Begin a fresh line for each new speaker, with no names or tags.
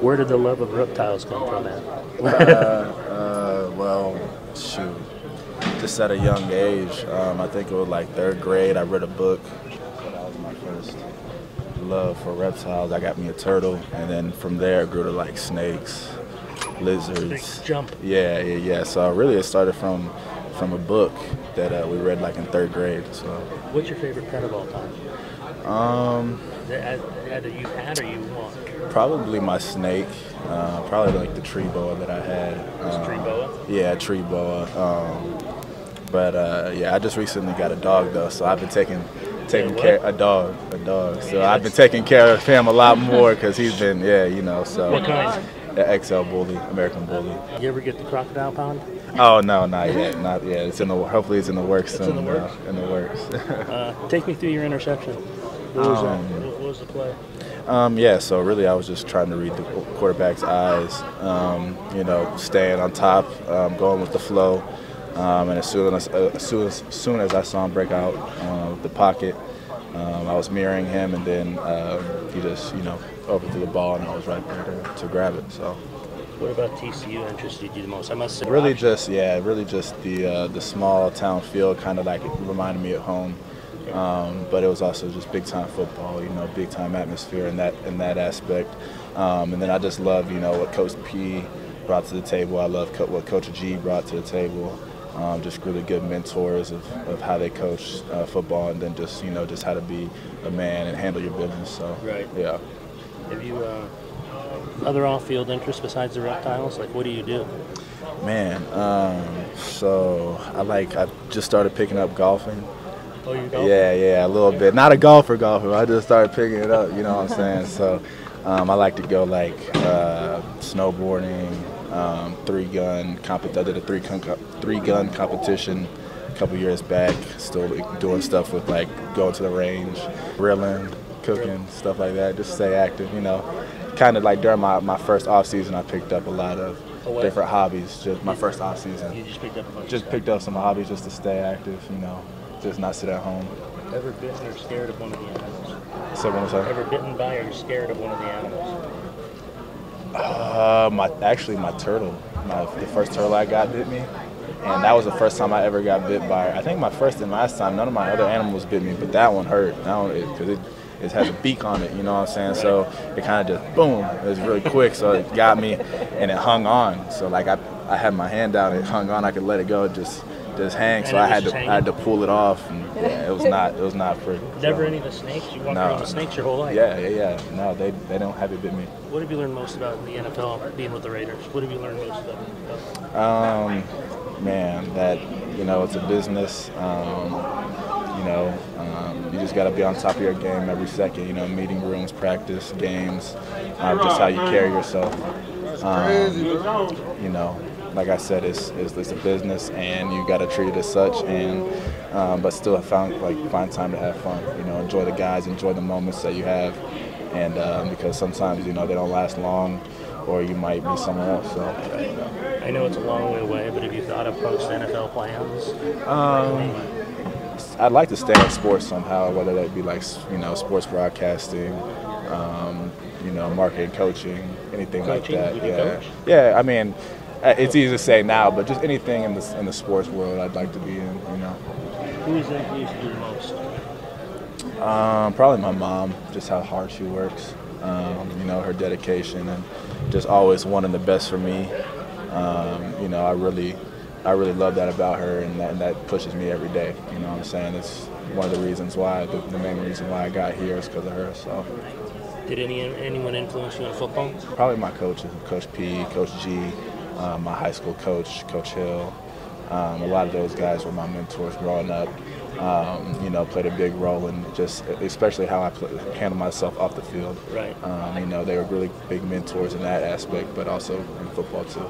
Where did the love of reptiles come from, man?
uh, uh, well, shoot, just at a young age. Um, I think it was like third grade. I read a book. That was my first love for reptiles. I got me a turtle, and then from there it grew to like snakes, lizards.
Big jump.
Yeah, yeah, yeah. So really, it started from from a book that uh, we read like in third grade. So.
What's your favorite pet of all time?
Um.
That, that you've had or you want?
Probably my snake. Uh, probably like the tree boa that I had.
Um, tree boa?
Yeah, tree boa. Um, but uh, yeah, I just recently got a dog though, so I've been taking taking
Yeah,
care a dog, a dog. So
Yeah,
I've been taking care of him a lot more because he's been yeah, you know. So
What kind?
the XL bully, American bully.
You ever get the crocodile pound?
Oh no, not yet, not yet. It's in the hopefully it's in the works soon.
in the works?
uh, in the works.
Uh, take me through your interception. What was,
Um.
What was the play?
Um, yeah, so really I was just trying to read the quarterback's eyes, um, you know, staying on top, um, going with the flow. Um, and as soon as, uh, as, soon as, soon as I saw him break out uh, the pocket, um, I was mirroring him, and then um, he just, you know, overthrew the ball, and I was right there to, to grab it. So
What about TCU interested you the most? I must say,
really just, yeah, really just the uh, the small town feel kind of like it reminded me of home. Um, but it was also just big time football, you know, big time atmosphere in that in that aspect. Um, and then I just love, you know, what Coach P brought to the table. I love co- what Coach G brought to the table. Um, just really good mentors of, of how they coach uh, football, and then just you know just how to be a man and handle your business. So
Right.
yeah.
Have you uh, other off-field interests besides the reptiles? Like, what do you do?
Man, um, so I like I just started picking up golfing.
Oh, you golf?
Yeah, yeah, a little bit. Not a golfer, golfer. I just started picking it up. You know what I'm saying? So, um, I like to go like uh, snowboarding, um, three gun. Comp- I did a three gun three gun competition a couple years back. Still doing stuff with like going to the range, grilling, cooking, stuff like that. Just stay active. You know, kind of like during my, my first off season, I picked up a lot of
what?
different hobbies. Just my first off season.
You just picked up a bunch
Just picked up some hobbies just to stay active. You know, just not sit at home.
Ever bitten or scared of one of the animals?
One more.
Ever bitten by or scared of one of the animals?
Uh, my actually my turtle, my the first turtle I got bit me, and that was the first time I ever got bit by. I think my first and last time. None of my other animals bit me, but that one hurt. That one because it, it has a beak on it. You know what I'm saying? So it kind of just boom. It was really quick, so it got me, and it hung on. So like I I had my hand down, it hung on. I could let it go, just just hang. So I had to I had to pull it off, and yeah, it was not it was not pretty.
Never
So,
any of the snakes? You walk
No.
around with snakes your whole life?
Yeah, yeah, yeah. No, they they don't have it bit me.
What have you learned most about the NFL being with the Raiders? What have you learned most about
Um, man, that you know, it's a business. Um, you know, you just got to be on top of your game every second. You know, meeting rooms, practice, games, uh, just how you carry yourself. Um, you know, like I said, it's, it's, it's a business, and you got to treat it as such. And um, but still, find like find time to have fun. You know, enjoy the guys, enjoy the moments that you have, and um, because sometimes you know they don't last long, or you might be somewhere else. So.
I know it's a long way away, but have you thought of post NFL plans?
Um, I'd like to stay in sports somehow, whether that be like you know sports broadcasting, um, you know marketing, coaching, anything
Coaching?
like that. Yeah,
coach?
yeah. I mean, it's easy to say now, but just anything in the in the sports world, I'd like to be in. You know,
Who has influenced you the most?
um, probably my mom, just how hard she works. Um, you know, her dedication and just always wanting the best for me. Um, you know, I really, I really love that about her, and that, and that pushes me every day. You know what I'm saying? It's one of the reasons why, the, the main reason why I got here is because of her. So
Did any anyone influence you in football?
probably my coaches, Coach P, Coach G, uh, my high school coach, Coach Hill. Um, a lot of those guys were my mentors growing up. Um, you know, played a big role in just, especially how I play, handle myself off the field.
Right.
Um, you know, they were really big mentors in that aspect, but also in football too.